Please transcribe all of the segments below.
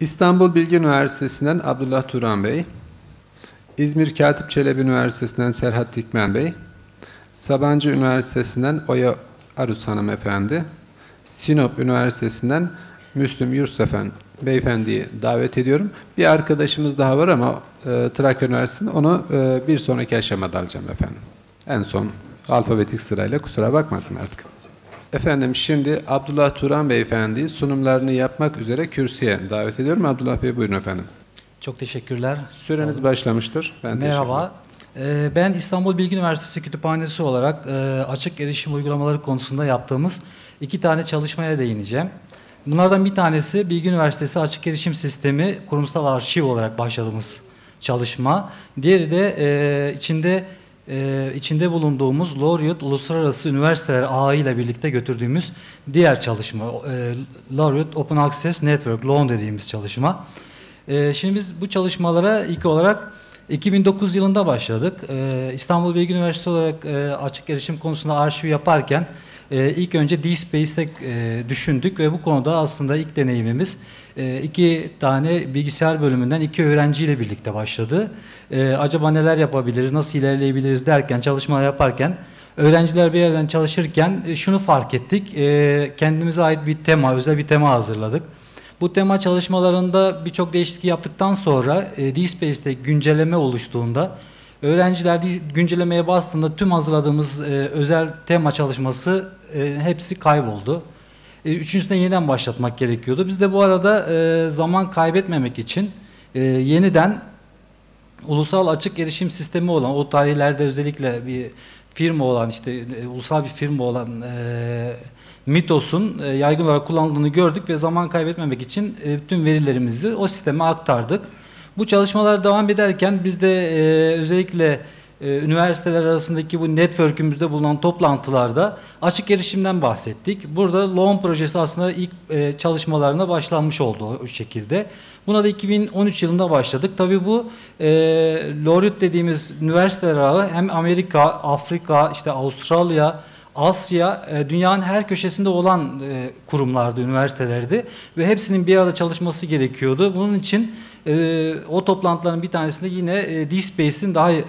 İstanbul Bilgi Üniversitesi'nden Abdullah Turan Bey, İzmir Katip Çelebi Üniversitesi'nden Serhat Dikmen Bey, Sabancı Üniversitesi'nden Oya Arus Hanımefendi, Sinop Üniversitesi'nden Müslüm Yurtsefen Beyefendi'yi davet ediyorum. Bir arkadaşımız daha var ama e, Trakya Üniversitesi'nde onu e, bir sonraki aşamada alacağım efendim. En son alfabetik sırayla kusura bakmasın artık. Efendim şimdi Abdullah Turan Beyefendi sunumlarını yapmak üzere kürsüye davet ediyorum. Abdullah Bey buyurun efendim. Çok teşekkürler. Süreniz başlamıştır. Ben Merhaba. Ee, ben İstanbul Bilgi Üniversitesi Kütüphanesi olarak e, açık erişim uygulamaları konusunda yaptığımız iki tane çalışmaya değineceğim. Bunlardan bir tanesi Bilgi Üniversitesi Açık Erişim Sistemi kurumsal arşiv olarak başladığımız çalışma. Diğeri de e, içinde e, içinde bulunduğumuz Laureate Uluslararası Üniversiteler Ağı ile birlikte götürdüğümüz diğer çalışma. E, Laureate Open Access Network, LOAN dediğimiz çalışma. E, şimdi biz bu çalışmalara ilk olarak 2009 yılında başladık. E, İstanbul Bilgi Üniversitesi olarak e, açık erişim konusunda arşiv yaparken e, ilk önce DSpace'e e, düşündük ve bu konuda aslında ilk deneyimimiz e, iki tane bilgisayar bölümünden iki öğrenciyle birlikte başladı. E, acaba neler yapabiliriz, nasıl ilerleyebiliriz derken, çalışmalar yaparken öğrenciler bir yerden çalışırken e, şunu fark ettik. E, kendimize ait bir tema, özel bir tema hazırladık. Bu tema çalışmalarında birçok değişiklik yaptıktan sonra e, DSpace'te güncelleme oluştuğunda öğrenciler güncellemeye bastığında tüm hazırladığımız e, özel tema çalışması e, hepsi kayboldu. E, üçüncüsünde yeniden başlatmak gerekiyordu. Biz de bu arada e, zaman kaybetmemek için e, yeniden ulusal açık erişim sistemi olan o tarihlerde özellikle bir firma olan işte e, ulusal bir firma olan e, Mitos'un e, yaygın olarak kullanıldığını gördük ve zaman kaybetmemek için e, tüm verilerimizi o sisteme aktardık. Bu çalışmalar devam ederken biz de e, özellikle e, üniversiteler arasındaki bu network'ümüzde bulunan toplantılarda açık erişimden bahsettik. Burada LOAN projesi aslında ilk e, çalışmalarına başlanmış oldu o şekilde. Buna da 2013 yılında başladık. Tabii bu e, LORIT dediğimiz üniversiteler ağı hem Amerika, Afrika, işte Avustralya, Asya, e, dünyanın her köşesinde olan kurumlardı, üniversitelerdi ve hepsinin bir arada çalışması gerekiyordu. Bunun için e, o toplantıların bir tanesinde yine e, DSpace'in daha e,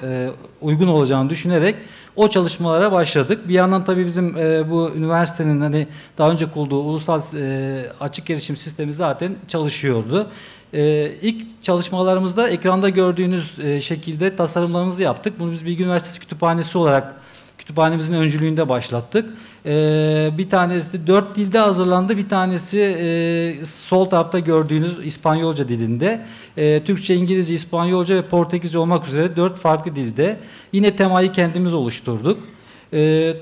uygun olacağını düşünerek o çalışmalara başladık. Bir yandan tabii bizim e, bu üniversitenin hani daha önce kurduğu ulusal e, açık erişim sistemi zaten çalışıyordu. E, ilk çalışmalarımızda ekranda gördüğünüz e, şekilde tasarımlarımızı yaptık. Bunu biz Bilgi Üniversitesi Kütüphanesi olarak kütüphanemizin öncülüğünde başlattık. Ee, bir tanesi dört dilde hazırlandı, bir tanesi e, sol tarafta gördüğünüz İspanyolca dilinde. E, Türkçe, İngilizce, İspanyolca ve Portekizce olmak üzere dört farklı dilde. Yine temayı kendimiz oluşturduk. E,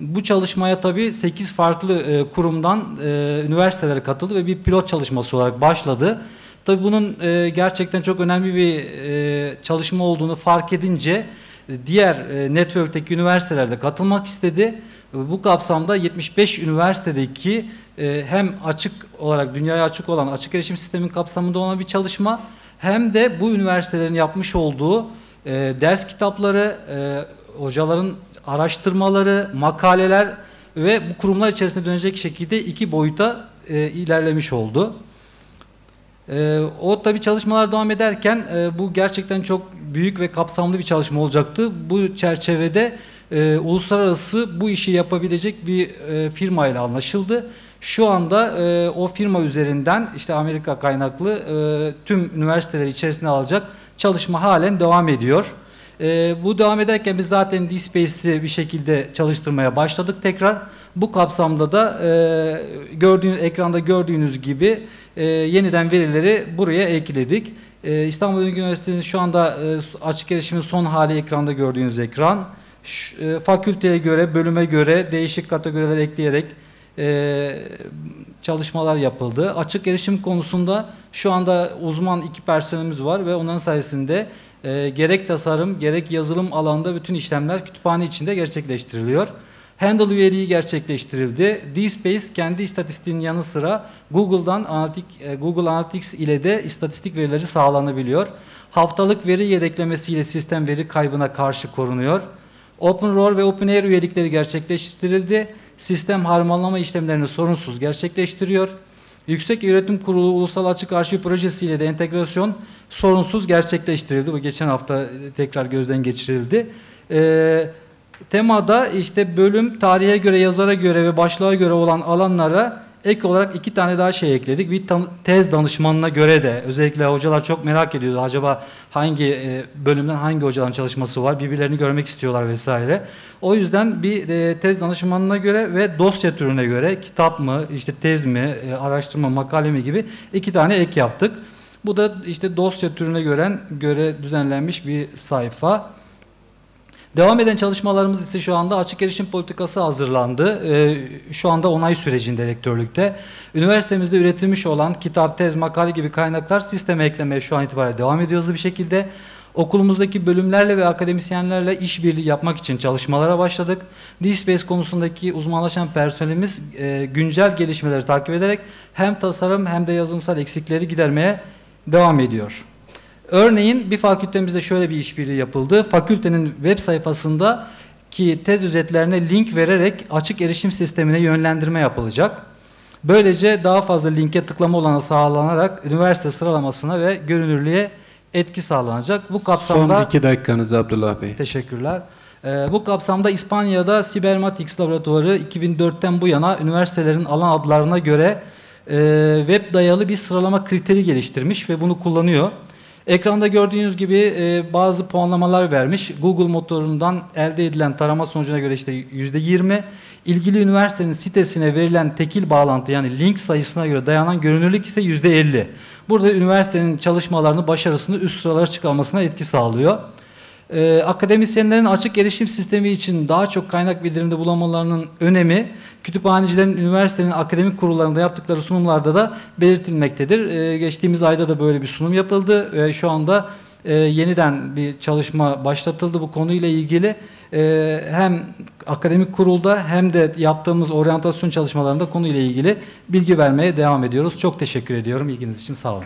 bu çalışmaya tabii 8 farklı e, kurumdan e, üniversitelere katıldı ve bir pilot çalışması olarak başladı. Tabii bunun e, gerçekten çok önemli bir e, çalışma olduğunu fark edince diğer e, network'teki üniversitelerde katılmak istedi. Bu kapsamda 75 üniversitedeki e, hem açık olarak dünyaya açık olan açık erişim sistemin kapsamında olan bir çalışma hem de bu üniversitelerin yapmış olduğu e, ders kitapları, hocaların araştırmaları, makaleler ve bu kurumlar içerisinde dönecek şekilde iki boyuta ilerlemiş oldu. E, o tabi çalışmalar devam ederken e, bu gerçekten çok büyük ve kapsamlı bir çalışma olacaktı. Bu çerçevede e, uluslararası bu işi yapabilecek bir e, firma ile anlaşıldı. Şu anda e, o firma üzerinden işte Amerika kaynaklı e, tüm üniversiteler içerisine alacak çalışma halen devam ediyor. E, bu devam ederken biz zaten DSpace'i bir şekilde çalıştırmaya başladık tekrar. Bu kapsamda da e, gördüğünüz ekranda gördüğünüz gibi e, yeniden verileri buraya ekledik. E, İstanbul Üniversitesi'nin şu anda e, açık erişimin son hali ekranda gördüğünüz ekran. Ş, e, fakülteye göre, bölüme göre değişik kategoriler ekleyerek e, çalışmalar yapıldı. Açık erişim konusunda şu anda uzman iki personelimiz var ve onların sayesinde e, gerek tasarım gerek yazılım alanında bütün işlemler kütüphane içinde gerçekleştiriliyor. Handle üyeliği gerçekleştirildi. DSpace kendi istatistiğinin yanı sıra Google'dan Analytics, e, Google Analytics ile de istatistik verileri sağlanabiliyor. Haftalık veri yedeklemesiyle sistem veri kaybına karşı korunuyor. OpenROAR ve OpenAir üyelikleri gerçekleştirildi. Sistem harmanlama işlemlerini sorunsuz gerçekleştiriyor. Yüksek Öğretim Kurulu Ulusal Açık Arşiv Projesi ile de entegrasyon sorunsuz gerçekleştirildi. Bu geçen hafta tekrar gözden geçirildi. Ee, temada işte bölüm tarihe göre, yazara göre ve başlığa göre olan alanlara ek olarak iki tane daha şey ekledik. Bir tez danışmanına göre de özellikle hocalar çok merak ediyordu. Acaba hangi e, bölümden hangi hocaların çalışması var? Birbirlerini görmek istiyorlar vesaire. O yüzden bir e, tez danışmanına göre ve dosya türüne göre kitap mı, işte tez mi, e, araştırma, makale mi gibi iki tane ek yaptık. Bu da işte dosya türüne göre, göre düzenlenmiş bir sayfa. Devam eden çalışmalarımız ise şu anda açık erişim politikası hazırlandı. Ee, şu anda onay sürecinde rektörlükte. Üniversitemizde üretilmiş olan kitap, tez, makale gibi kaynaklar sisteme eklemeye şu an itibariyle devam ediyoruz bir şekilde. Okulumuzdaki bölümlerle ve akademisyenlerle işbirliği yapmak için çalışmalara başladık. DSpace konusundaki uzmanlaşan personelimiz e, güncel gelişmeleri takip ederek hem tasarım hem de yazımsal eksikleri gidermeye devam ediyor. Örneğin bir fakültemizde şöyle bir işbirliği yapıldı. Fakültenin web sayfasında ki tez özetlerine link vererek açık erişim sistemine yönlendirme yapılacak. Böylece daha fazla linke tıklama olanı sağlanarak üniversite sıralamasına ve görünürlüğe etki sağlanacak. Bu kapsamda... Son iki dakikanız Abdullah Bey. Teşekkürler. Ee, bu kapsamda İspanya'da Cybermatics Laboratuvarı 2004'ten bu yana üniversitelerin alan adlarına göre e, web dayalı bir sıralama kriteri geliştirmiş ve bunu kullanıyor. Ekranda gördüğünüz gibi e, bazı puanlamalar vermiş. Google motorundan elde edilen tarama sonucuna göre işte yüzde yirmi, ilgili üniversitenin sitesine verilen tekil bağlantı yani link sayısına göre dayanan görünürlük ise yüzde elli. Burada üniversitenin çalışmalarını, başarısını üst sıralara çıkarmasına etki sağlıyor. Ee, akademisyenlerin açık erişim sistemi için daha çok kaynak bildirimde bulamalarının önemi kütüphanecilerin üniversitenin akademik kurullarında yaptıkları sunumlarda da belirtilmektedir. Ee, geçtiğimiz ayda da böyle bir sunum yapıldı ve şu anda e, yeniden bir çalışma başlatıldı bu konuyla ilgili. E, hem akademik kurulda hem de yaptığımız oryantasyon çalışmalarında konuyla ilgili bilgi vermeye devam ediyoruz. Çok teşekkür ediyorum. İlginiz için sağ olun.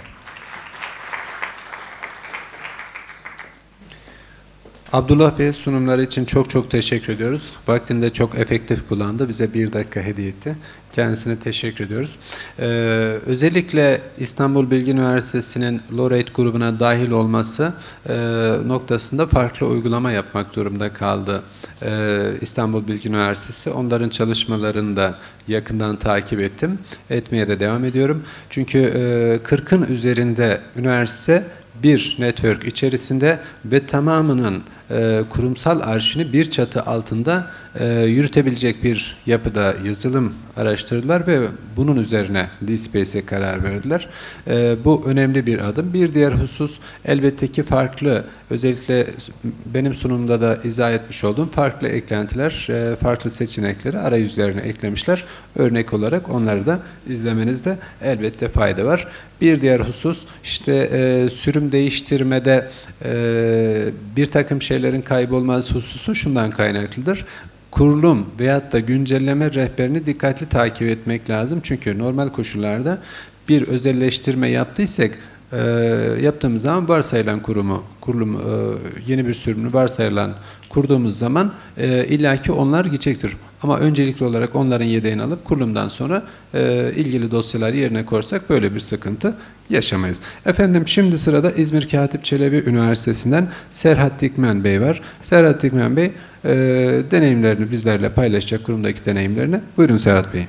Abdullah Bey sunumları için çok çok teşekkür ediyoruz. Vaktinde çok efektif kullandı. Bize bir dakika hediye etti. Kendisine teşekkür ediyoruz. Ee, özellikle İstanbul Bilgi Üniversitesi'nin Laureate grubuna dahil olması e, noktasında farklı uygulama yapmak durumda kaldı. Ee, İstanbul Bilgi Üniversitesi. Onların çalışmalarını da yakından takip ettim. Etmeye de devam ediyorum. Çünkü e, 40'ın üzerinde üniversite bir network içerisinde ve tamamının e, kurumsal arşivini bir çatı altında e, yürütebilecek bir yapıda yazılım araştırdılar ve bunun üzerine DSpace'e karar verdiler. E, bu önemli bir adım. Bir diğer husus elbette ki farklı, özellikle benim sunumda da izah etmiş olduğum farklı eklentiler, e, farklı seçenekleri arayüzlerine eklemişler. Örnek olarak onları da izlemenizde elbette fayda var. Bir diğer husus işte e, sürüm değiştirmede e, bir takım şeylerin kaybolması hususu şundan kaynaklıdır kurulum veyahut da güncelleme rehberini dikkatli takip etmek lazım. Çünkü normal koşullarda bir özelleştirme yaptıysak e, yaptığımız zaman varsayılan kurumu, kurulum e, yeni bir sürümünü varsayılan kurduğumuz zaman e, illaki onlar gidecektir. Ama öncelikli olarak onların yedeğini alıp kurulumdan sonra e, ilgili dosyalar yerine koyarsak böyle bir sıkıntı yaşamayız. Efendim şimdi sırada İzmir Katip Çelebi Üniversitesi'nden Serhat Dikmen Bey var. Serhat Dikmen Bey e, deneyimlerini bizlerle paylaşacak kurumdaki deneyimlerini. Buyurun Serhat Bey.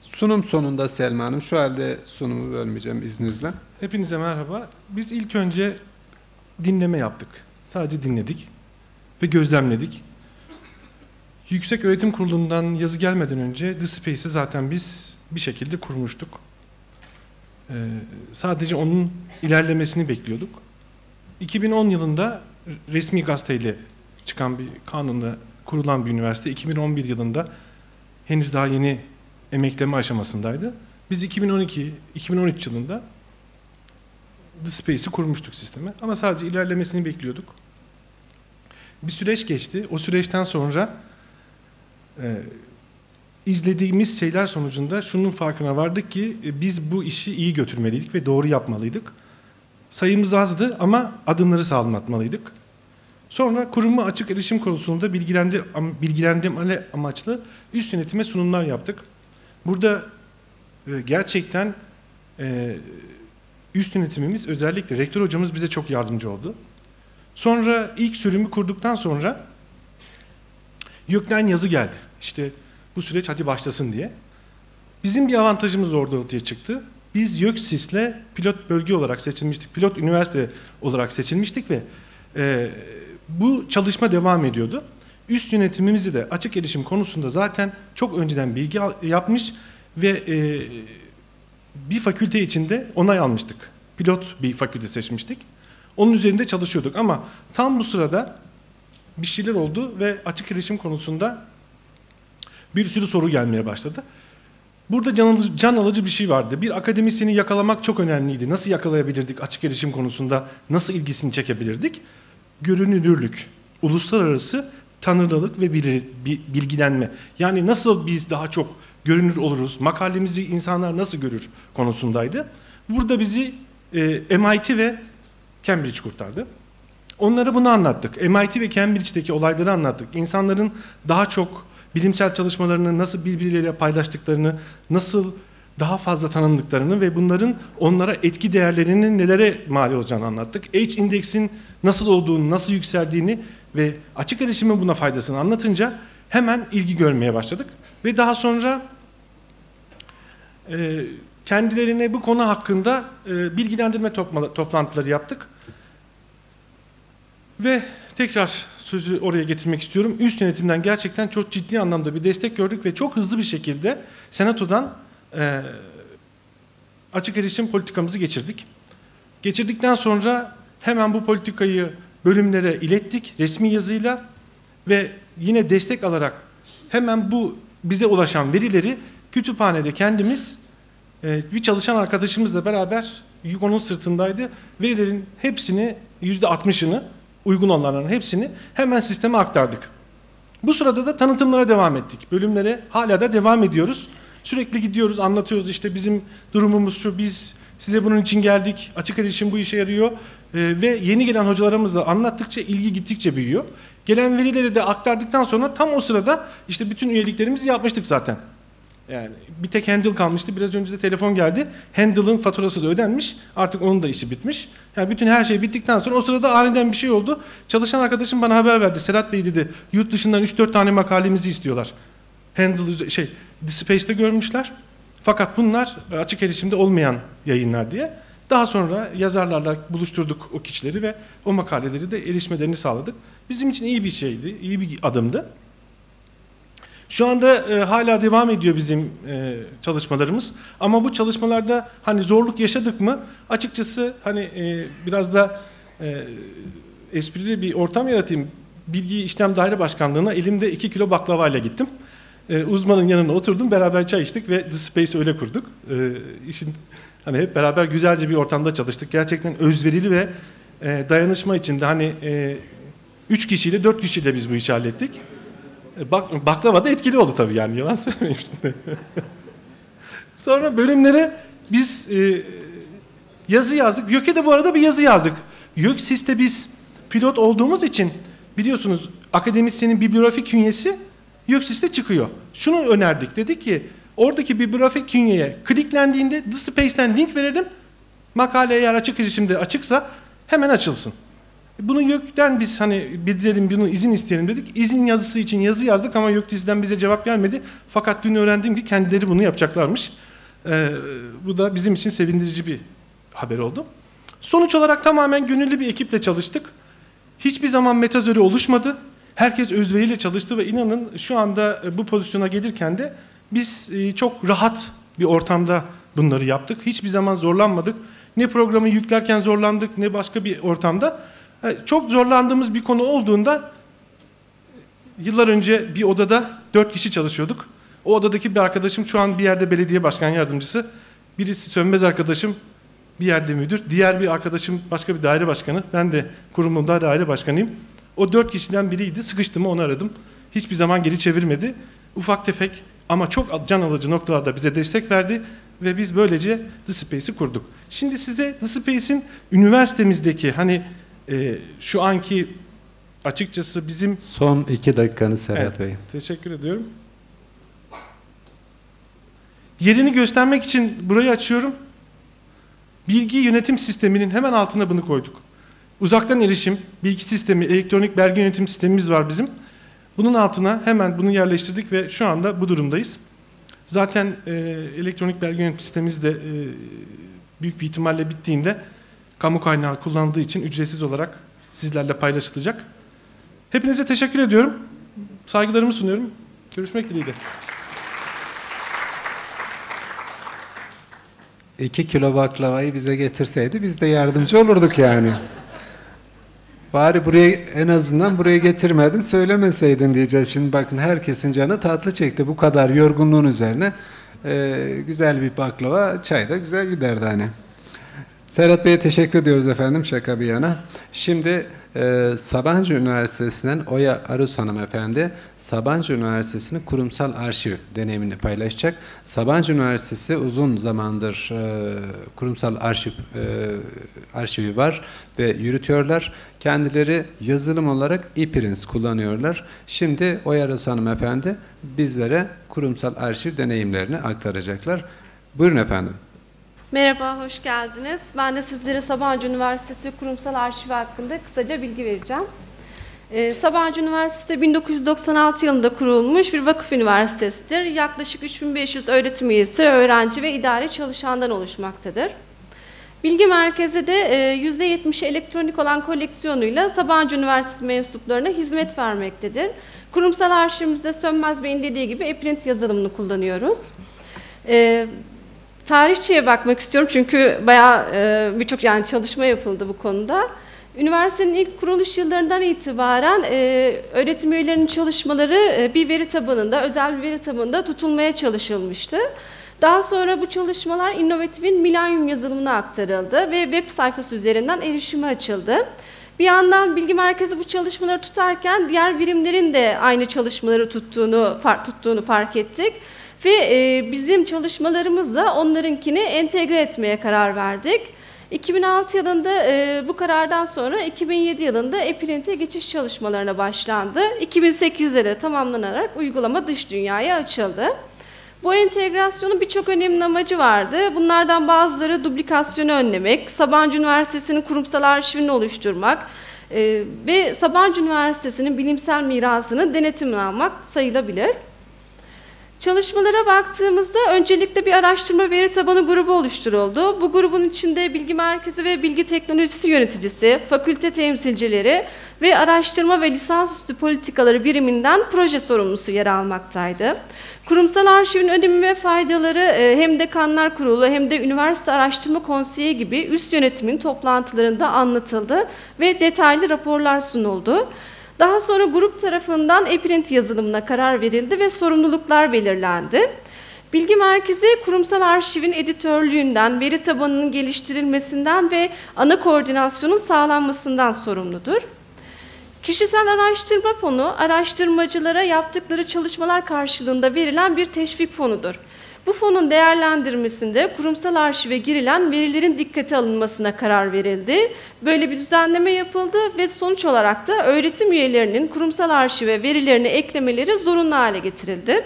Sunum sonunda Selma Hanım. Şu halde sunumu bölmeyeceğim izninizle. Hepinize merhaba. Biz ilk önce dinleme yaptık. Sadece dinledik ve gözlemledik. Yüksek Öğretim Kurulu'ndan yazı gelmeden önce The Space'i zaten biz bir şekilde kurmuştuk. Ee, sadece onun ilerlemesini bekliyorduk. 2010 yılında resmi gazeteyle çıkan bir kanunla kurulan bir üniversite 2011 yılında henüz daha yeni emekleme aşamasındaydı. Biz 2012-2013 yılında The Space'i kurmuştuk sisteme ama sadece ilerlemesini bekliyorduk. Bir süreç geçti. O süreçten sonra e, izlediğimiz şeyler sonucunda şunun farkına vardık ki e, biz bu işi iyi götürmeliydik ve doğru yapmalıydık. Sayımız azdı ama adımları sağlamatmalıydık. Sonra kurumu açık erişim konusunda bilgilendir, bilgilendirme amaçlı üst yönetime sunumlar yaptık. Burada e, gerçekten e, üst yönetimimiz özellikle rektör hocamız bize çok yardımcı oldu. Sonra ilk sürümü kurduktan sonra YÖK'ten yazı geldi. İşte bu süreç hadi başlasın diye. Bizim bir avantajımız orada ortaya çıktı. Biz YÖKSİS'le pilot bölge olarak seçilmiştik, pilot üniversite olarak seçilmiştik ve e, bu çalışma devam ediyordu. Üst yönetimimizi de açık erişim konusunda zaten çok önceden bilgi yapmış ve e, bir fakülte içinde onay almıştık. Pilot bir fakülte seçmiştik. Onun üzerinde çalışıyorduk ama tam bu sırada bir şeyler oldu ve açık erişim konusunda bir sürü soru gelmeye başladı. Burada can alıcı, can alıcı bir şey vardı. Bir akademisyeni yakalamak çok önemliydi. Nasıl yakalayabilirdik açık erişim konusunda? Nasıl ilgisini çekebilirdik? Görünürlük, uluslararası tanırlılık ve bilgilenme. Yani nasıl biz daha çok görünür oluruz, makalemizi insanlar nasıl görür konusundaydı. Burada bizi e, MIT ve Cambridge kurtardı. Onlara bunu anlattık. MIT ve Cambridge'deki olayları anlattık. İnsanların daha çok bilimsel çalışmalarını nasıl birbirleriyle paylaştıklarını, nasıl daha fazla tanındıklarını ve bunların onlara etki değerlerinin nelere mal olacağını anlattık. H-indeksin nasıl olduğunu, nasıl yükseldiğini ve açık erişimin buna faydasını anlatınca hemen ilgi görmeye başladık. Ve daha sonra kendilerine bu konu hakkında bilgilendirme toplantıları yaptık. Ve tekrar sözü oraya getirmek istiyorum. Üst yönetimden gerçekten çok ciddi anlamda bir destek gördük ve çok hızlı bir şekilde Senato'dan e, açık erişim politikamızı geçirdik. Geçirdikten sonra hemen bu politikayı bölümlere ilettik resmi yazıyla ve yine destek alarak hemen bu bize ulaşan verileri kütüphanede kendimiz e, bir çalışan arkadaşımızla beraber yük onun sırtındaydı. Verilerin hepsini yüzde altmışını uygun olanların hepsini hemen sisteme aktardık. Bu sırada da tanıtımlara devam ettik. Bölümlere hala da devam ediyoruz. Sürekli gidiyoruz, anlatıyoruz işte bizim durumumuz şu, biz size bunun için geldik, açık erişim bu işe yarıyor. Ee, ve yeni gelen hocalarımızla anlattıkça ilgi gittikçe büyüyor. Gelen verileri de aktardıktan sonra tam o sırada işte bütün üyeliklerimizi yapmıştık zaten. Yani bir tek handle kalmıştı. Biraz önce de telefon geldi. Handle'ın faturası da ödenmiş. Artık onun da işi bitmiş. Yani bütün her şey bittikten sonra o sırada aniden bir şey oldu. Çalışan arkadaşım bana haber verdi. Serhat Bey dedi. Yurt dışından 3-4 tane makalemizi istiyorlar. Handle şey Space'te görmüşler. Fakat bunlar açık erişimde olmayan yayınlar diye. Daha sonra yazarlarla buluşturduk o kişileri ve o makaleleri de erişmelerini sağladık. Bizim için iyi bir şeydi, iyi bir adımdı. Şu anda e, hala devam ediyor bizim e, çalışmalarımız. Ama bu çalışmalarda hani zorluk yaşadık mı? Açıkçası hani e, biraz da e, esprili bir ortam yaratayım. Bilgi İşlem Daire Başkanlığı'na elimde 2 kilo baklavayla gittim. E, uzmanın yanına oturdum, beraber çay içtik ve The Space öyle kurduk. E, işin hani hep beraber güzelce bir ortamda çalıştık. Gerçekten özverili ve e, dayanışma içinde hani e, 3 kişiyle 4 kişiyle biz bu işi hallettik. E, bak, baklava da etkili oldu tabii yani yalan söylemeyeyim şimdi. Sonra bölümlere biz e, yazı yazdık. YÖK'e de bu arada bir yazı yazdık. YÖKSİS'te biz pilot olduğumuz için biliyorsunuz akademisyenin bibliografik künyesi YÖKSİS'te çıkıyor. Şunu önerdik. Dedik ki oradaki bibliografik künyeye kliklendiğinde The Space'ten link verelim. Makale eğer açık erişimde açıksa hemen açılsın. Bunu YÖK'ten biz hani bildirelim, bunu izin isteyelim dedik. İzin yazısı için yazı yazdık ama YÖK diziden bize cevap gelmedi. Fakat dün öğrendiğim ki kendileri bunu yapacaklarmış. Ee, bu da bizim için sevindirici bir haber oldu. Sonuç olarak tamamen gönüllü bir ekiple çalıştık. Hiçbir zaman metazörü oluşmadı. Herkes özveriyle çalıştı ve inanın şu anda bu pozisyona gelirken de biz e, çok rahat bir ortamda bunları yaptık. Hiçbir zaman zorlanmadık. Ne programı yüklerken zorlandık ne başka bir ortamda. Çok zorlandığımız bir konu olduğunda yıllar önce bir odada dört kişi çalışıyorduk. O odadaki bir arkadaşım şu an bir yerde belediye başkan yardımcısı. Birisi sönmez arkadaşım bir yerde müdür. Diğer bir arkadaşım başka bir daire başkanı. Ben de kurumunda daire başkanıyım. O dört kişiden biriydi. Sıkıştım onu aradım. Hiçbir zaman geri çevirmedi. Ufak tefek ama çok can alıcı noktalarda bize destek verdi ve biz böylece The Space'i kurduk. Şimdi size The Space'in üniversitemizdeki hani e, şu anki açıkçası bizim... Son iki dakikanız Serhat evet, Bey. Teşekkür ediyorum. Yerini göstermek için burayı açıyorum. Bilgi yönetim sisteminin hemen altına bunu koyduk. Uzaktan erişim, bilgi sistemi, elektronik belge yönetim sistemimiz var bizim. Bunun altına hemen bunu yerleştirdik ve şu anda bu durumdayız. Zaten e, elektronik belge yönetim sistemimiz de e, büyük bir ihtimalle bittiğinde kamu kaynağı kullandığı için ücretsiz olarak sizlerle paylaşılacak. Hepinize teşekkür ediyorum. Saygılarımı sunuyorum. Görüşmek dileğiyle. 2 kilo baklavayı bize getirseydi biz de yardımcı olurduk yani. Bari buraya en azından buraya getirmedin söylemeseydin diyeceğiz. Şimdi bakın herkesin canı tatlı çekti bu kadar yorgunluğun üzerine. Ee, güzel bir baklava çay da güzel giderdi hani. Serhat Bey'e teşekkür ediyoruz efendim şaka bir yana. Şimdi e, Sabancı Üniversitesi'nden Oya Arus hanımefendi Sabancı Üniversitesi'nin kurumsal arşiv deneyimini paylaşacak. Sabancı Üniversitesi uzun zamandır e, kurumsal arşiv e, arşivi var ve yürütüyorlar. Kendileri yazılım olarak ePrints kullanıyorlar. Şimdi Oya Arus hanımefendi bizlere kurumsal arşiv deneyimlerini aktaracaklar. Buyurun efendim. Merhaba, hoş geldiniz. Ben de sizlere Sabancı Üniversitesi Kurumsal Arşivi hakkında kısaca bilgi vereceğim. Ee, Sabancı Üniversitesi 1996 yılında kurulmuş bir vakıf üniversitesidir. Yaklaşık 3500 öğretim üyesi, öğrenci ve idari çalışandan oluşmaktadır. Bilgi merkezi de %70'i elektronik olan koleksiyonuyla Sabancı Üniversitesi mensuplarına hizmet vermektedir. Kurumsal arşivimizde Sönmez Bey'in dediği gibi e-print yazılımını kullanıyoruz. Tarihçiye bakmak istiyorum çünkü bayağı e, birçok yani çalışma yapıldı bu konuda. Üniversitenin ilk kuruluş yıllarından itibaren e, öğretim üyelerinin çalışmaları e, bir veri tabanında, özel bir veri tabanında tutulmaya çalışılmıştı. Daha sonra bu çalışmalar İnnovatif'in Millennium yazılımına aktarıldı ve web sayfası üzerinden erişime açıldı. Bir yandan bilgi merkezi bu çalışmaları tutarken diğer birimlerin de aynı çalışmaları tuttuğunu, tuttuğunu fark ettik. Ve e, bizim çalışmalarımızla onlarınkini entegre etmeye karar verdik. 2006 yılında e, bu karardan sonra 2007 yılında e-print'e geçiş çalışmalarına başlandı. 2008'de de tamamlanarak uygulama dış dünyaya açıldı. Bu entegrasyonun birçok önemli amacı vardı. Bunlardan bazıları duplikasyonu önlemek, Sabancı Üniversitesi'nin kurumsal arşivini oluşturmak e, ve Sabancı Üniversitesi'nin bilimsel mirasını denetimine almak sayılabilir. Çalışmalara baktığımızda öncelikle bir araştırma veri tabanı grubu oluşturuldu. Bu grubun içinde bilgi merkezi ve bilgi teknolojisi yöneticisi, fakülte temsilcileri ve araştırma ve lisansüstü politikaları biriminden proje sorumlusu yer almaktaydı. Kurumsal arşivin önemi ve faydaları e, hem dekanlar kurulu hem de üniversite araştırma konseyi gibi üst yönetimin toplantılarında anlatıldı ve detaylı raporlar sunuldu. Daha sonra grup tarafından e-print yazılımına karar verildi ve sorumluluklar belirlendi. Bilgi Merkezi kurumsal arşivin editörlüğünden, veri tabanının geliştirilmesinden ve ana koordinasyonun sağlanmasından sorumludur. Kişisel araştırma fonu, araştırmacılara yaptıkları çalışmalar karşılığında verilen bir teşvik fonudur. Bu fonun değerlendirmesinde kurumsal arşive girilen verilerin dikkate alınmasına karar verildi. Böyle bir düzenleme yapıldı ve sonuç olarak da öğretim üyelerinin kurumsal arşive verilerini eklemeleri zorunlu hale getirildi.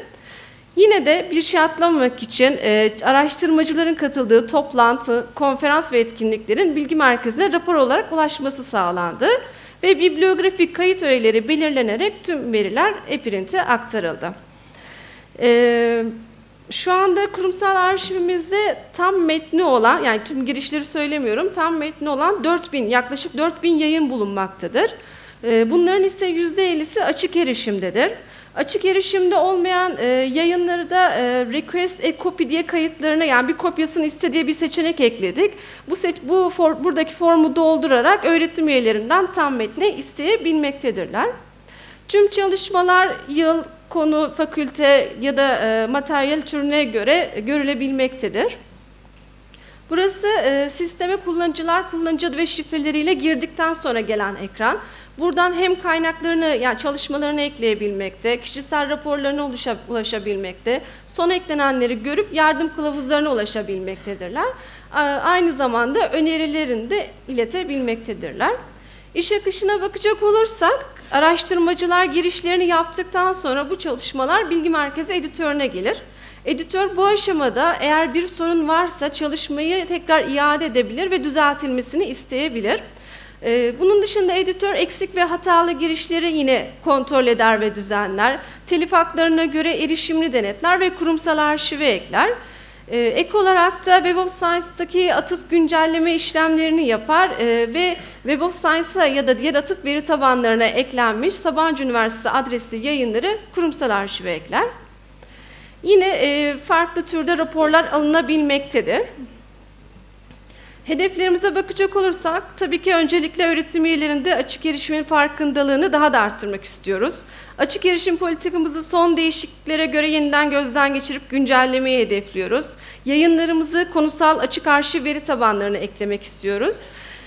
Yine de bir şey atlamamak için e, araştırmacıların katıldığı toplantı, konferans ve etkinliklerin bilgi merkezine rapor olarak ulaşması sağlandı ve bibliografik kayıt öğeleri belirlenerek tüm veriler e-print'e aktarıldı. Eee şu anda kurumsal arşivimizde tam metni olan, yani tüm girişleri söylemiyorum, tam metni olan 4000, yaklaşık 4000 yayın bulunmaktadır. Ee, bunların ise %50'si açık erişimdedir. Açık erişimde olmayan e, yayınları da e, request a copy diye kayıtlarına yani bir kopyasını istediği bir seçenek ekledik. Bu seç, bu for, buradaki formu doldurarak öğretim üyelerinden tam metni isteyebilmektedirler. Tüm çalışmalar yıl, konu, fakülte ya da e, materyal türüne göre görülebilmektedir. Burası e, sisteme kullanıcılar kullanıcı adı ve şifreleriyle girdikten sonra gelen ekran. Buradan hem kaynaklarını yani çalışmalarını ekleyebilmekte, kişisel raporlarına ulaşa, ulaşabilmekte, son eklenenleri görüp yardım kılavuzlarına ulaşabilmektedirler. Aynı zamanda önerilerini de iletebilmektedirler. İş akışına bakacak olursak Araştırmacılar girişlerini yaptıktan sonra bu çalışmalar bilgi merkezi editörüne gelir. Editör bu aşamada eğer bir sorun varsa çalışmayı tekrar iade edebilir ve düzeltilmesini isteyebilir. Ee, bunun dışında editör eksik ve hatalı girişleri yine kontrol eder ve düzenler. Telif haklarına göre erişimini denetler ve kurumsal arşive ekler. Ee, ek olarak da Web of Science'daki atıf güncelleme işlemlerini yapar ee, ve Web of Science'a ya da diğer atıf veri tabanlarına eklenmiş Sabancı Üniversitesi adresli yayınları kurumsal arşive ekler. Yine e, farklı türde raporlar alınabilmektedir. Hedeflerimize bakacak olursak tabii ki öncelikle öğretim üyelerinde açık erişimin farkındalığını daha da arttırmak istiyoruz. Açık erişim politikamızı son değişikliklere göre yeniden gözden geçirip güncellemeyi hedefliyoruz. Yayınlarımızı konusal açık arşiv veri tabanlarına eklemek istiyoruz.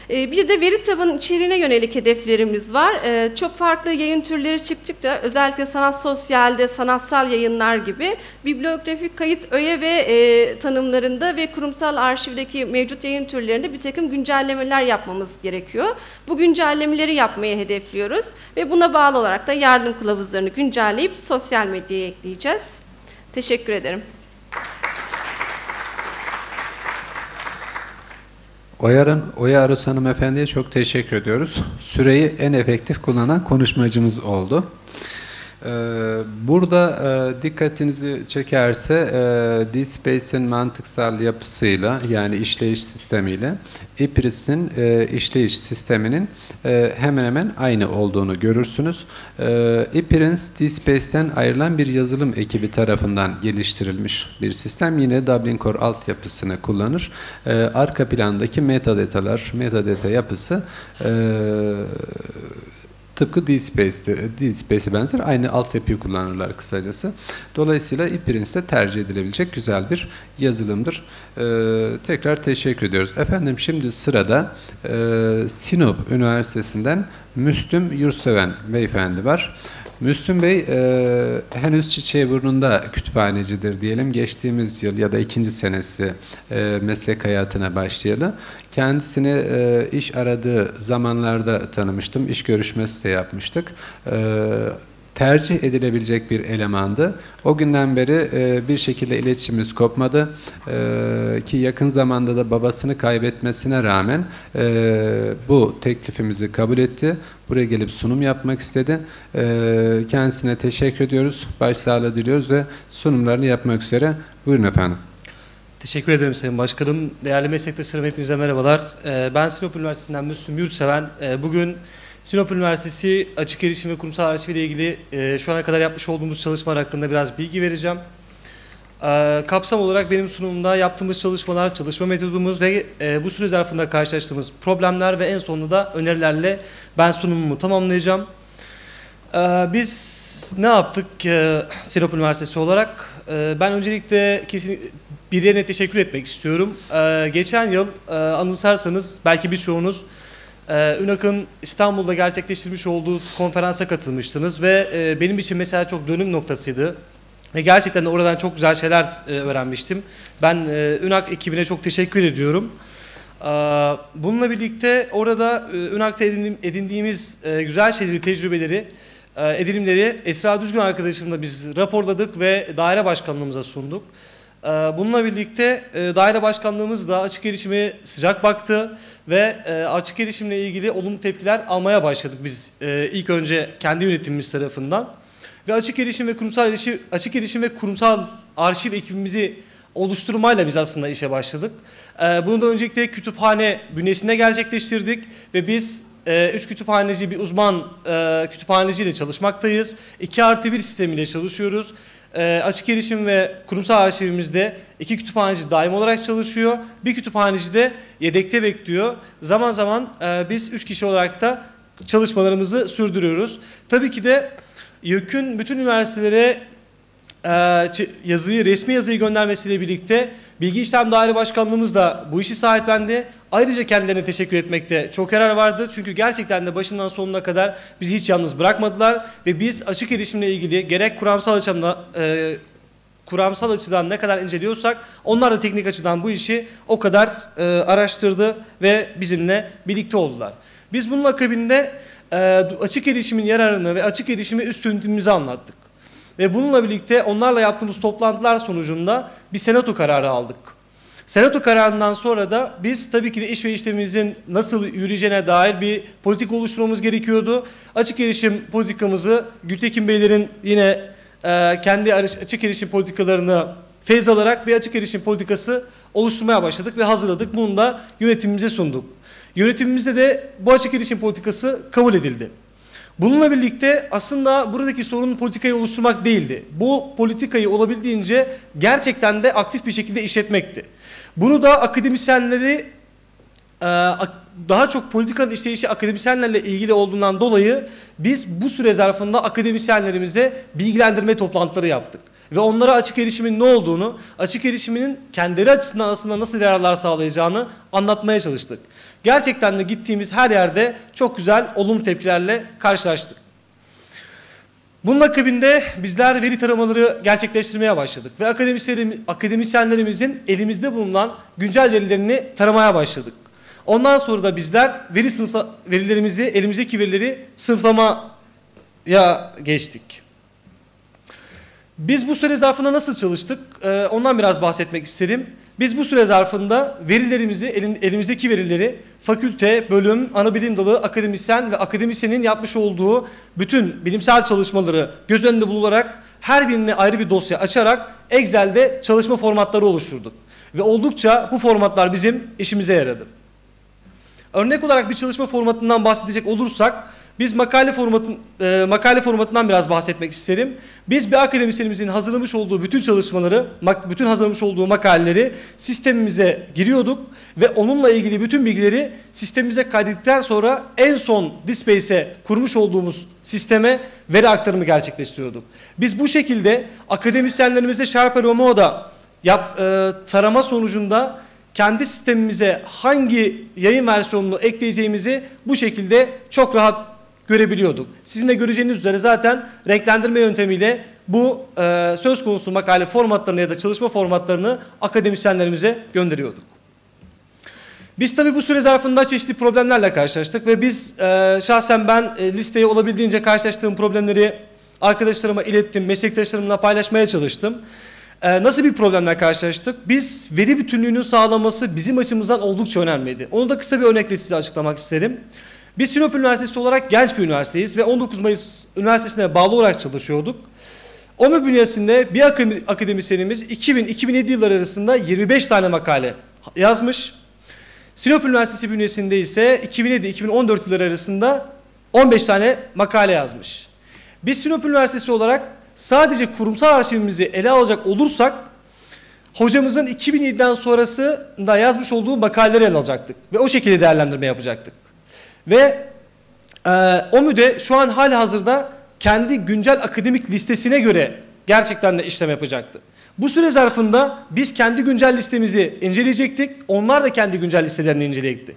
Ee, bir de veri tabanı içeriğine yönelik hedeflerimiz var. Ee, çok farklı yayın türleri çıktıkça özellikle sanat sosyalde, sanatsal yayınlar gibi bibliografik kayıt öğe ve e, tanımlarında ve kurumsal arşivdeki mevcut yayın türlerinde bir takım güncellemeler yapmamız gerekiyor. Bu güncellemeleri yapmayı hedefliyoruz ve buna bağlı olarak da yardım kılavuzlarını güncelleyip sosyal medyaya ekleyeceğiz. Teşekkür ederim. Oyar'ın, Oya Arus hanımefendiye çok teşekkür ediyoruz. Süreyi en efektif kullanan konuşmacımız oldu. Ee, burada e, dikkatinizi çekerse e, DSpace'in mantıksal yapısıyla yani işleyiş sistemiyle IPRIS'in e, işleyiş sisteminin hemen hemen aynı olduğunu görürsünüz. IPRIS DSpace'ten ayrılan bir yazılım ekibi tarafından geliştirilmiş bir sistem. Yine Dublin Core altyapısını kullanır. arka plandaki metadatalar, metadata yapısı Tıpkı DSpace'e benzer aynı altyapıyı kullanırlar kısacası. Dolayısıyla ePrints de tercih edilebilecek güzel bir yazılımdır. Ee, tekrar teşekkür ediyoruz. Efendim şimdi sırada e, Sinop Üniversitesi'nden Müslüm Yurtseven beyefendi var. Müslüm Bey e, henüz çiçeği burnunda kütüphanecidir diyelim. Geçtiğimiz yıl ya da ikinci senesi e, meslek hayatına başlayalı. Kendisini e, iş aradığı zamanlarda tanımıştım. İş görüşmesi de yapmıştık. E, tercih edilebilecek bir elemandı. O günden beri e, bir şekilde iletişimimiz kopmadı. E, ki yakın zamanda da babasını kaybetmesine rağmen e, bu teklifimizi kabul etti. Buraya gelip sunum yapmak istedi. E, kendisine teşekkür ediyoruz. Başsağlığı diliyoruz ve sunumlarını yapmak üzere. Buyurun efendim. Teşekkür ederim Sayın Başkanım. Değerli meslektaşlarım hepinize merhabalar. E, ben Sinop Üniversitesi'nden Müslüm Yurtseven. E, bugün Sinop Üniversitesi Açık Erişim ve Kurumsal Arşiv ile ilgili e, şu ana kadar yapmış olduğumuz çalışmalar hakkında biraz bilgi vereceğim. E, kapsam olarak benim sunumumda yaptığımız çalışmalar, çalışma metodumuz ve e, bu süre zarfında karşılaştığımız problemler ve en sonunda da önerilerle ben sunumumu tamamlayacağım. E, biz ne yaptık e, Sinop Üniversitesi olarak? E, ben öncelikle kesin bir yerine teşekkür etmek istiyorum. Geçen yıl e, anımsarsanız belki birçoğunuz ee, ÜNAK'ın İstanbul'da gerçekleştirmiş olduğu konferansa katılmıştınız ve benim için mesela çok dönüm noktasıydı. Ve gerçekten de oradan çok güzel şeyler e, öğrenmiştim. Ben e, ÜNAK ekibine çok teşekkür ediyorum. Ee, bununla birlikte orada e, ÜNAK'ta edindiğimiz e, güzel şeyleri, tecrübeleri, e, edinimleri Esra Düzgün arkadaşımla biz raporladık ve daire başkanlığımıza sunduk. Ee, bununla birlikte e, daire başkanlığımız da açık erişime sıcak baktı ve e, açık erişimle ilgili olumlu tepkiler almaya başladık biz e, ilk önce kendi yönetimimiz tarafından. Ve açık erişim ve kurumsal erişim, açık erişim ve kurumsal arşiv ekibimizi oluşturmayla biz aslında işe başladık. Bunu da öncelikle kütüphane bünyesinde gerçekleştirdik ve biz üç kütüphaneci bir uzman kütüphaneciyle çalışmaktayız. 2 artı 1 sistemiyle çalışıyoruz e, açık erişim ve kurumsal arşivimizde iki kütüphaneci daim olarak çalışıyor. Bir kütüphaneci de yedekte bekliyor. Zaman zaman e, biz üç kişi olarak da çalışmalarımızı sürdürüyoruz. Tabii ki de YÖK'ün bütün üniversitelere e, yazıyı, resmi yazıyı göndermesiyle birlikte Bilgi İşlem Daire Başkanlığımız da bu işi sahiplendi. Ayrıca kendilerine teşekkür etmekte çok yarar vardı. Çünkü gerçekten de başından sonuna kadar bizi hiç yalnız bırakmadılar. Ve biz açık erişimle ilgili gerek kuramsal açıdan, e, kuramsal açıdan ne kadar inceliyorsak onlar da teknik açıdan bu işi o kadar e, araştırdı ve bizimle birlikte oldular. Biz bunun akabinde açık erişimin yararını ve açık erişimi üst yönetimimize anlattık. Ve bununla birlikte onlarla yaptığımız toplantılar sonucunda bir senato kararı aldık. Senato kararından sonra da biz tabii ki de iş ve işlemimizin nasıl yürüyeceğine dair bir politika oluşturmamız gerekiyordu. Açık erişim politikamızı Gültekin Beylerin yine e, kendi açık erişim politikalarını feyz alarak bir açık erişim politikası oluşturmaya başladık ve hazırladık. Bunu da yönetimimize sunduk. Yönetimimizde de bu açık erişim politikası kabul edildi. Bununla birlikte aslında buradaki sorun politikayı oluşturmak değildi. Bu politikayı olabildiğince gerçekten de aktif bir şekilde işletmekti. Bunu da akademisyenleri e, daha çok politikanın işleyişi akademisyenlerle ilgili olduğundan dolayı biz bu süre zarfında akademisyenlerimize bilgilendirme toplantıları yaptık. Ve onlara açık erişimin ne olduğunu, açık erişiminin kendileri açısından aslında nasıl yararlar sağlayacağını anlatmaya çalıştık. Gerçekten de gittiğimiz her yerde çok güzel olumlu tepkilerle karşılaştık. Bunun akabinde bizler veri taramaları gerçekleştirmeye başladık ve akademisyenlerimizin elimizde bulunan güncel verilerini taramaya başladık. Ondan sonra da bizler veri sınıfla, verilerimizi, elimizdeki verileri sınıflamaya geçtik. Biz bu süre zarfında nasıl çalıştık? Ee, ondan biraz bahsetmek isterim. Biz bu süre zarfında verilerimizi, elimizdeki verileri fakülte, bölüm, ana bilim dalı, akademisyen ve akademisyenin yapmış olduğu bütün bilimsel çalışmaları göz önünde bulularak her birine ayrı bir dosya açarak Excel'de çalışma formatları oluşturduk. Ve oldukça bu formatlar bizim işimize yaradı. Örnek olarak bir çalışma formatından bahsedecek olursak biz makale formatın e, makale formatından biraz bahsetmek isterim. Biz bir akademisyenimizin hazırlamış olduğu bütün çalışmaları, bütün hazırlamış olduğu makaleleri sistemimize giriyorduk ve onunla ilgili bütün bilgileri sistemimize kaydettikten sonra en son Dispace'e kurmuş olduğumuz sisteme veri aktarımı gerçekleştiriyorduk. Biz bu şekilde akademisyenlerimize Sharper ve Moda yap, e, tarama sonucunda kendi sistemimize hangi yayın versiyonunu ekleyeceğimizi bu şekilde çok rahat görebiliyorduk. Sizin de göreceğiniz üzere zaten renklendirme yöntemiyle bu e, söz konusu makale formatlarını ya da çalışma formatlarını akademisyenlerimize gönderiyorduk. Biz tabi bu süre zarfında çeşitli problemlerle karşılaştık ve biz e, şahsen ben e, listeye olabildiğince karşılaştığım problemleri arkadaşlarıma ilettim, meslektaşlarımla paylaşmaya çalıştım. E, nasıl bir problemle karşılaştık? Biz veri bütünlüğünün sağlaması bizim açımızdan oldukça önemliydi. Onu da kısa bir örnekle size açıklamak isterim. Biz Sinop Üniversitesi olarak genç bir üniversiteyiz ve 19 Mayıs Üniversitesi'ne bağlı olarak çalışıyorduk. OMÜ bünyesinde bir akademisyenimiz 2000-2007 yılları arasında 25 tane makale yazmış. Sinop Üniversitesi bünyesinde ise 2007-2014 yılları arasında 15 tane makale yazmış. Biz Sinop Üniversitesi olarak sadece kurumsal arşivimizi ele alacak olursak hocamızın 2007'den sonrası da yazmış olduğu makaleleri ele alacaktık ve o şekilde değerlendirme yapacaktık. Ve e, OMÜ'de şu an hali hazırda kendi güncel akademik listesine göre gerçekten de işlem yapacaktı. Bu süre zarfında biz kendi güncel listemizi inceleyecektik. Onlar da kendi güncel listelerini inceleyecekti.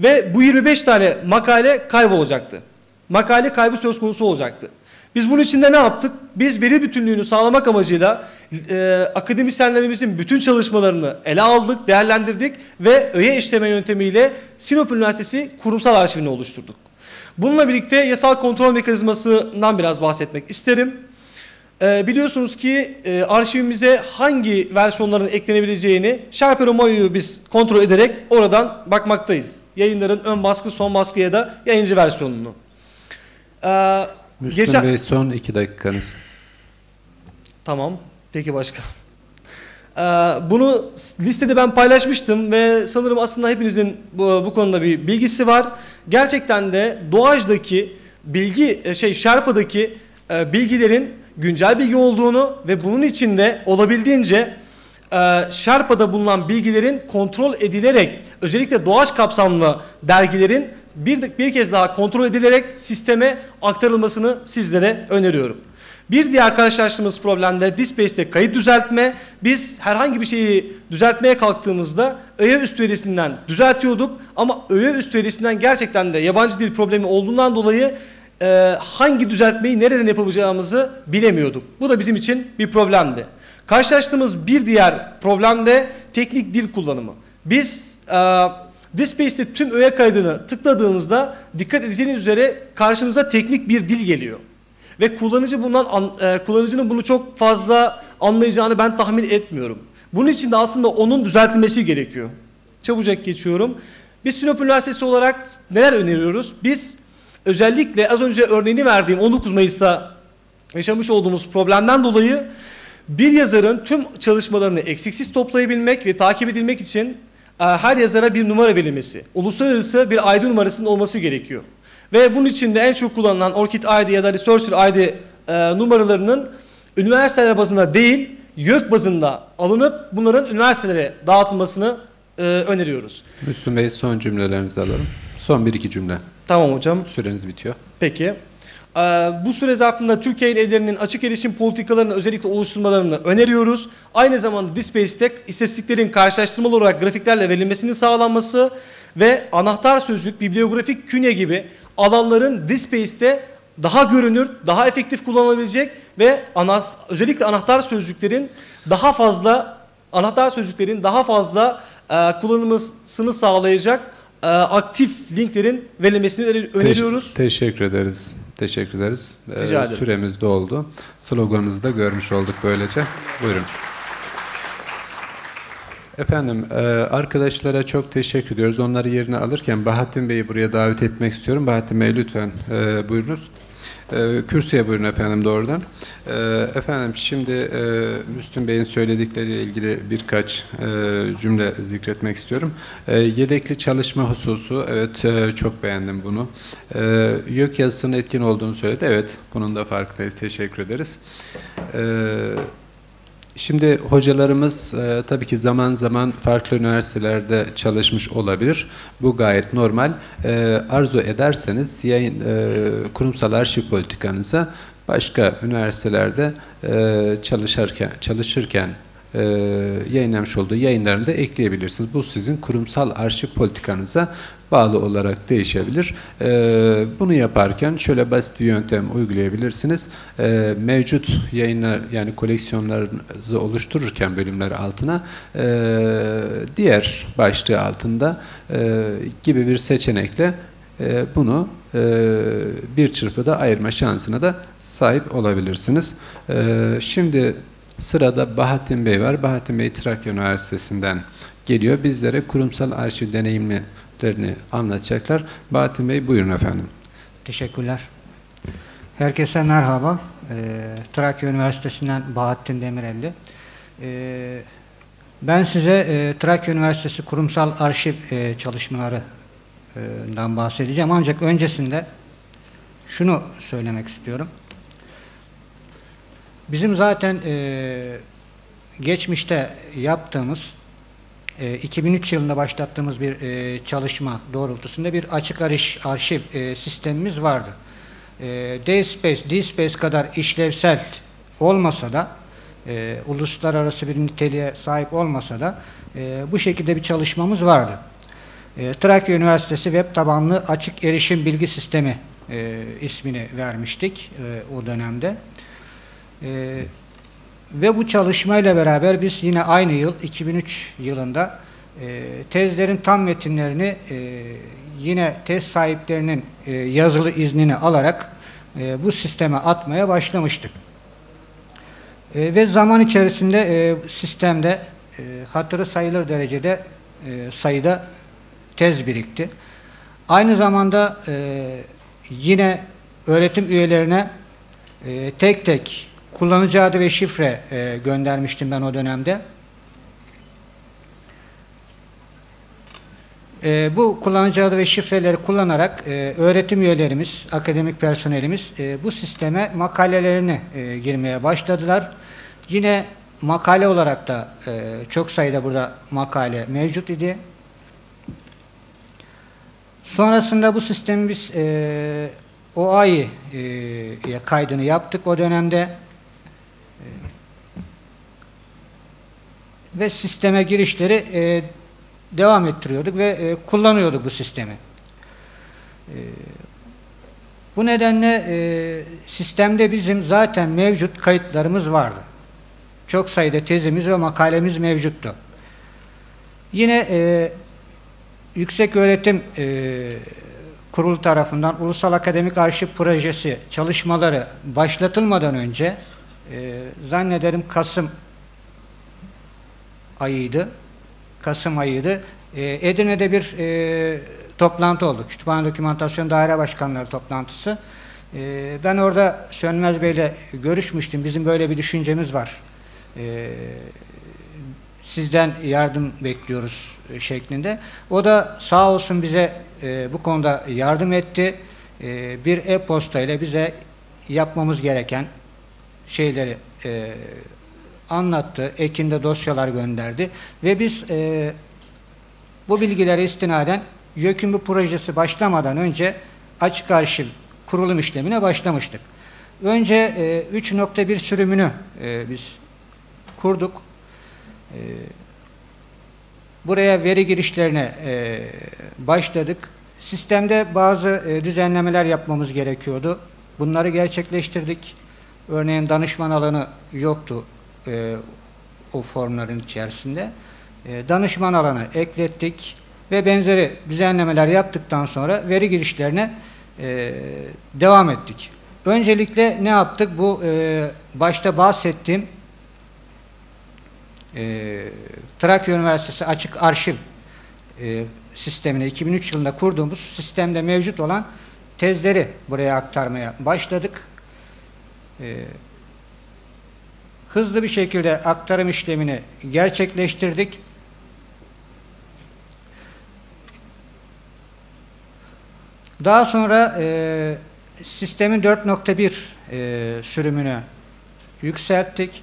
Ve bu 25 tane makale kaybolacaktı. Makale kaybı söz konusu olacaktı. Biz bunun için de ne yaptık? Biz veri bütünlüğünü sağlamak amacıyla e, akademisyenlerimizin bütün çalışmalarını ele aldık, değerlendirdik ve öğe işleme yöntemiyle Sinop Üniversitesi kurumsal arşivini oluşturduk. Bununla birlikte yasal kontrol mekanizmasından biraz bahsetmek isterim. E, biliyorsunuz ki e, arşivimize hangi versiyonların eklenebileceğini Sharper Mayo'yu biz kontrol ederek oradan bakmaktayız. Yayınların ön baskı, son baskı ya da yayıncı versiyonunu. Ee, Müslüm Geçen... Bey son iki dakikanız. Tamam. Peki başkanım. Ee, bunu listede ben paylaşmıştım ve sanırım aslında hepinizin bu, bu konuda bir bilgisi var. Gerçekten de Doğaç'daki bilgi e, şey Şarpa'daki e, bilgilerin güncel bilgi olduğunu ve bunun içinde olabildiğince e, Şarpa'da bulunan bilgilerin kontrol edilerek özellikle Doğaç kapsamlı dergilerin bir, bir kez daha kontrol edilerek sisteme aktarılmasını sizlere öneriyorum. Bir diğer karşılaştığımız problem de Dispace'de kayıt düzeltme. Biz herhangi bir şeyi düzeltmeye kalktığımızda öğe üst verisinden düzeltiyorduk. Ama öğe üst verisinden gerçekten de yabancı dil problemi olduğundan dolayı e, hangi düzeltmeyi nereden yapabileceğimizi bilemiyorduk. Bu da bizim için bir problemdi. Karşılaştığımız bir diğer problem de teknik dil kullanımı. Biz... E, Dispace'de tüm öğe kaydını tıkladığınızda dikkat edeceğiniz üzere karşınıza teknik bir dil geliyor. ve kullanıcı bundan an- e, kullanıcının bunu çok fazla anlayacağını ben tahmin etmiyorum. Bunun için de aslında onun düzeltilmesi gerekiyor. Çabucak geçiyorum. Biz Sinop Üniversitesi olarak neler öneriyoruz? Biz özellikle az önce örneğini verdiğim 19 Mayıs'ta yaşamış olduğumuz problemden dolayı bir yazarın tüm çalışmalarını eksiksiz toplayabilmek ve takip edilmek için her yazara bir numara verilmesi, uluslararası bir ID numarasının olması gerekiyor. Ve bunun için de en çok kullanılan ORCID ID ya da Researcher ID e, numaralarının üniversiteler bazında değil, YÖK bazında alınıp bunların üniversitelere dağıtılmasını e, öneriyoruz. Müslüm Bey son cümlelerinizi alalım. Son bir iki cümle. Tamam hocam. Süreniz bitiyor. Peki. Ee, bu süre zarfında Türkiye evlerinin açık erişim politikalarını özellikle oluşturmalarını öneriyoruz. Aynı zamanda DISPACE'de istatistiklerin karşılaştırmalı olarak grafiklerle verilmesinin sağlanması ve anahtar sözcük, bibliografik künye gibi alanların DISPACE'de daha görünür, daha efektif kullanılabilecek ve özellikle anahtar sözcüklerin daha fazla anahtar sözcüklerin daha fazla e, kullanılmasını sağlayacak e, aktif linklerin verilmesini öner- öneriyoruz. Teş- teşekkür ederiz. Teşekkür ederiz. Ee, Rica ederim. Süremiz doldu. Sloganınızı da görmüş olduk böylece. Buyurun. Efendim, e, arkadaşlara çok teşekkür ediyoruz. Onları yerine alırken Bahattin Bey'i buraya davet etmek istiyorum. Bahattin Bey lütfen e, buyurunuz. E, kürsüye buyurun efendim doğrudan. E, efendim şimdi e, Müslüm Bey'in söyledikleriyle ilgili birkaç e, cümle zikretmek istiyorum. E, yedekli çalışma hususu, evet e, çok beğendim bunu. E, YÖK yazısının etkin olduğunu söyledi. Evet, bunun da farkındayız. Teşekkür ederiz. E, Şimdi hocalarımız e, tabii ki zaman zaman farklı üniversitelerde çalışmış olabilir. Bu gayet normal. E, arzu ederseniz yayın, e, kurumsal arşiv politikanıza başka üniversitelerde e, çalışırken çalışırken e, yayınlamış olduğu yayınlarını da ekleyebilirsiniz. Bu sizin kurumsal arşiv politikanıza bağlı olarak değişebilir. E, bunu yaparken şöyle basit bir yöntem uygulayabilirsiniz. E, mevcut yayınlar yani koleksiyonlarınızı oluştururken bölümler altına e, diğer başlığı altında gibi bir seçenekle bunu bir çırpıda ayırma şansına da sahip olabilirsiniz. Şimdi sırada Bahattin Bey var. Bahattin Bey Trakya Üniversitesi'nden geliyor. Bizlere kurumsal arşiv deneyimlerini anlatacaklar. Bahattin Bey buyurun efendim. Teşekkürler. Herkese merhaba. Ee, Trakya Üniversitesi'nden Bahattin Demirelli. Ee, ben size e, Trakya Üniversitesi kurumsal arşiv e, çalışmalarından bahsedeceğim. Ancak öncesinde şunu söylemek istiyorum. Bizim zaten e, geçmişte yaptığımız e, 2003 yılında başlattığımız bir e, çalışma doğrultusunda bir açık arşiv, arşiv e, sistemimiz vardı. E, DSpace, DSpace kadar işlevsel olmasa da e, uluslararası bir niteliğe sahip olmasa da e, bu şekilde bir çalışmamız vardı. E, Trakya Üniversitesi Web tabanlı açık erişim bilgi sistemi e, ismini vermiştik e, o dönemde. E, ve bu çalışmayla beraber biz yine aynı yıl 2003 yılında e, tezlerin tam metinlerini e, yine tez sahiplerinin e, yazılı iznini alarak e, bu sisteme atmaya başlamıştık. E, ve zaman içerisinde e, sistemde e, hatırı sayılır derecede e, sayıda tez birikti. Aynı zamanda e, yine öğretim üyelerine e, tek tek kullanıcı adı ve şifre e, göndermiştim ben o dönemde. E, bu kullanıcı adı ve şifreleri kullanarak e, öğretim üyelerimiz, akademik personelimiz e, bu sisteme makalelerini e, girmeye başladılar. Yine makale olarak da e, çok sayıda burada makale mevcut idi. Sonrasında bu sistemi biz e, OAI e, kaydını yaptık o dönemde. Ve sisteme girişleri e, devam ettiriyorduk ve e, kullanıyorduk bu sistemi. E, bu nedenle e, sistemde bizim zaten mevcut kayıtlarımız vardı. Çok sayıda tezimiz ve makalemiz mevcuttu. Yine e, yüksek öğretim e, Kurulu tarafından Ulusal Akademik Arşiv Projesi çalışmaları başlatılmadan önce e, zannederim Kasım ayıydı. Kasım ayıydı. E, Edirne'de bir e, toplantı oldu. Kütüphane Dokümantasyon Daire Başkanları toplantısı. E, ben orada Sönmez Bey'le görüşmüştüm. Bizim böyle bir düşüncemiz var. E, sizden yardım bekliyoruz e, şeklinde. O da sağ olsun bize e, bu konuda yardım etti. E, bir e-posta ile bize yapmamız gereken şeyleri e, anlattı. Ekinde dosyalar gönderdi. Ve biz e, bu bilgilere istinaden YÖK'ün projesi başlamadan önce açık arşiv kurulum işlemine başlamıştık. Önce e, 3.1 sürümünü e, biz kurduk. E, buraya veri girişlerine e, başladık. Sistemde bazı e, düzenlemeler yapmamız gerekiyordu. Bunları gerçekleştirdik. Örneğin danışman alanı yoktu e, o formların içerisinde. E, danışman alanı eklettik ve benzeri düzenlemeler yaptıktan sonra veri girişlerine e, devam ettik. Öncelikle ne yaptık? Bu e, başta bahsettiğim e, Trakya Üniversitesi Açık Arşiv e, sistemine 2003 yılında kurduğumuz sistemde mevcut olan tezleri buraya aktarmaya başladık. E, hızlı bir şekilde aktarım işlemini gerçekleştirdik. Daha sonra e, sistemin 4.1 e, sürümünü yükselttik.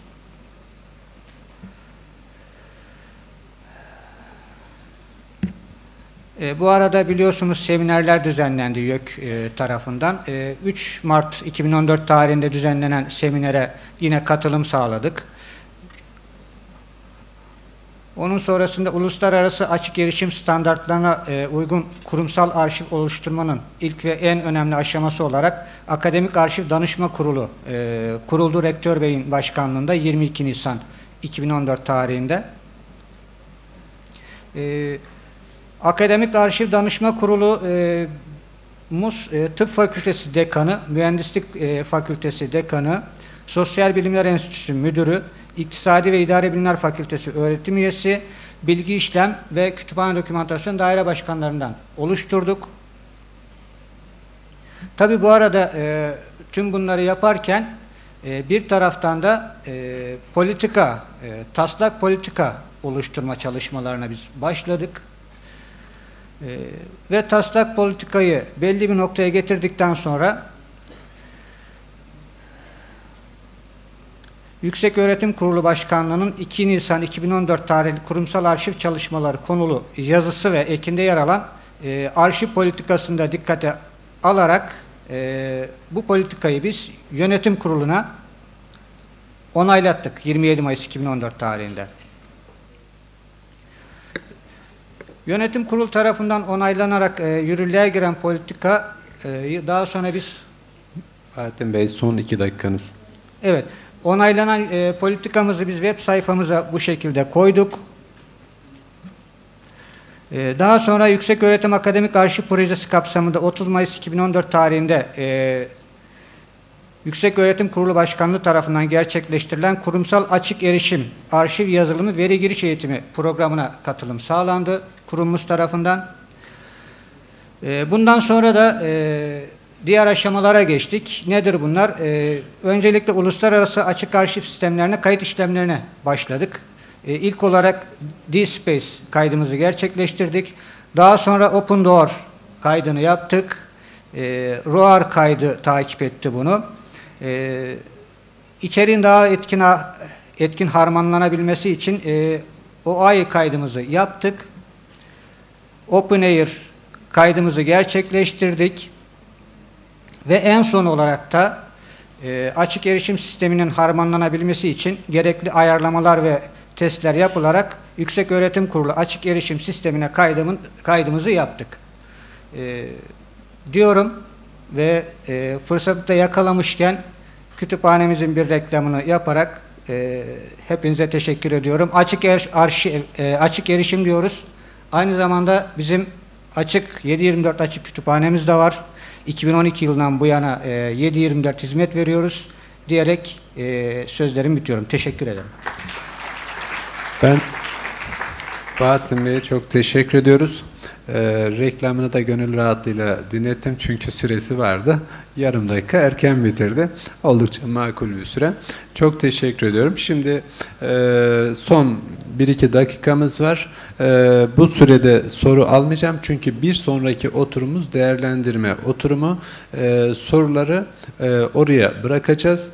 E, bu arada biliyorsunuz seminerler düzenlendi YÖK e, tarafından. E, 3 Mart 2014 tarihinde düzenlenen seminere yine katılım sağladık. Onun sonrasında uluslararası açık erişim standartlarına e, uygun kurumsal arşiv oluşturmanın ilk ve en önemli aşaması olarak Akademik Arşiv Danışma Kurulu e, kuruldu Rektör Bey'in başkanlığında 22 Nisan 2014 tarihinde. E, Akademik Arşiv Danışma Kurulu e, MUS e, Tıp Fakültesi Dekanı, Mühendislik e, Fakültesi Dekanı, Sosyal Bilimler Enstitüsü Müdürü, İktisadi ve İdare Bilimler Fakültesi öğretim üyesi, bilgi işlem ve kütüphane dokümantasyon daire başkanlarından oluşturduk. Tabi bu arada e, tüm bunları yaparken e, bir taraftan da e, politika, e, taslak politika oluşturma çalışmalarına biz başladık. E, ve taslak politikayı belli bir noktaya getirdikten sonra Yüksek Öğretim Kurulu Başkanlığı'nın 2 Nisan 2014 tarihli kurumsal arşiv çalışmaları konulu yazısı ve ekinde yer alan e, arşiv politikasında dikkate alarak e, bu politikayı biz yönetim kuruluna onaylattık 27 Mayıs 2014 tarihinde. Yönetim kurulu tarafından onaylanarak e, yürürlüğe giren politika e, daha sonra biz Fahrettin Bey son iki dakikanız. Evet. Onaylanan e, politikamızı biz web sayfamıza bu şekilde koyduk. E, daha sonra Yüksek Öğretim Akademik Arşiv Projesi kapsamında 30 Mayıs 2014 tarihinde e, Yüksek Öğretim Kurulu Başkanlığı tarafından gerçekleştirilen kurumsal açık erişim arşiv yazılımı veri giriş eğitimi programına katılım sağlandı kurumumuz tarafından. E, bundan sonra da e, diğer aşamalara geçtik. Nedir bunlar? Ee, öncelikle uluslararası açık arşiv sistemlerine kayıt işlemlerine başladık. Ee, ilk olarak DSpace kaydımızı gerçekleştirdik. Daha sonra Open Door kaydını yaptık. Ee, ROAR kaydı takip etti bunu. Ee, içeriğin daha etkin etkin harmanlanabilmesi için e, OAI kaydımızı yaptık. OpenAir kaydımızı gerçekleştirdik. Ve en son olarak da e, açık erişim sisteminin harmanlanabilmesi için gerekli ayarlamalar ve testler yapılarak Yüksek Öğretim Kurulu açık erişim sistemine kaydımın, kaydımızı yaptık. E, diyorum ve e, fırsatı da yakalamışken kütüphanemizin bir reklamını yaparak e, hepinize teşekkür ediyorum. Açık er, arşiv, e, açık erişim diyoruz. Aynı zamanda bizim açık 7-24 açık kütüphanemiz de var. 2012 yılından bu yana e, 7-24 hizmet veriyoruz diyerek e, sözlerimi bitiyorum. Teşekkür ederim. Ben Bahattin Bey'e çok teşekkür ediyoruz. Ee, reklamını da gönül rahatlığıyla dinlettim çünkü süresi vardı. Yarım dakika erken bitirdi. Oldukça makul bir süre. Çok teşekkür ediyorum. Şimdi e, son 1-2 dakikamız var. E, bu sürede soru almayacağım çünkü bir sonraki oturumumuz değerlendirme oturumu. E, soruları e, oraya bırakacağız.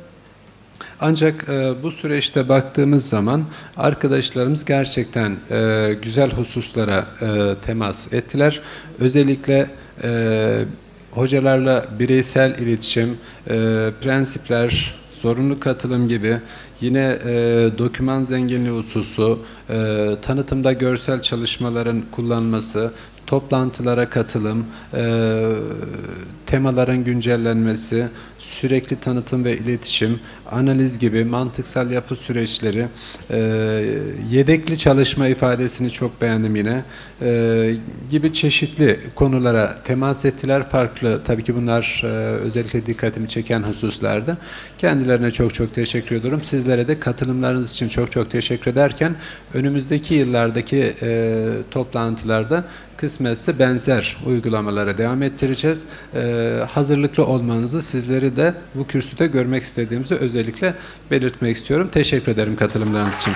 Ancak e, bu süreçte baktığımız zaman arkadaşlarımız gerçekten e, güzel hususlara e, temas ettiler. Özellikle e, hocalarla bireysel iletişim, e, prensipler, zorunlu katılım gibi yine e, doküman zenginliği hususu, e, tanıtımda görsel çalışmaların kullanması, toplantılara katılım, e, temaların güncellenmesi, sürekli tanıtım ve iletişim, analiz gibi mantıksal yapı süreçleri, e, yedekli çalışma ifadesini çok beğendim yine, e, gibi çeşitli konulara temas ettiler. Farklı, tabii ki bunlar e, özellikle dikkatimi çeken hususlardı. Kendilerine çok çok teşekkür ediyorum. Sizlere de katılımlarınız için çok çok teşekkür ederken önümüzdeki yıllardaki e, toplantılarda kısmetse benzer uygulamalara devam ettireceğiz. Ee, hazırlıklı olmanızı de bu kürsüde görmek istediğimizi özellikle belirtmek istiyorum. Teşekkür ederim katılımlarınız için.